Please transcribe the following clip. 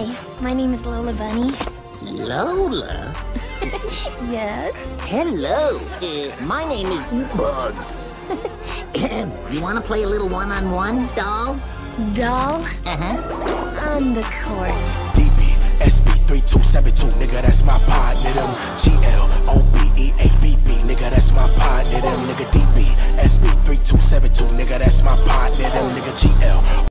Hi, my name is Lola Bunny. Lola? Yes? Hello. Uh, my name is Bugs. you want to play a little one-on-one, doll? Doll Uh-huh. on the court. DB, SB 3272, nigga, that's my partner. Them GL, OBE, nigga, that's my partner. Them nigga DB, SB 3272, nigga, that's my partner. Them nigga GL,